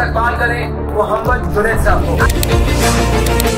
इस्तकबाल करें मोहम्मद जुनेद साहब को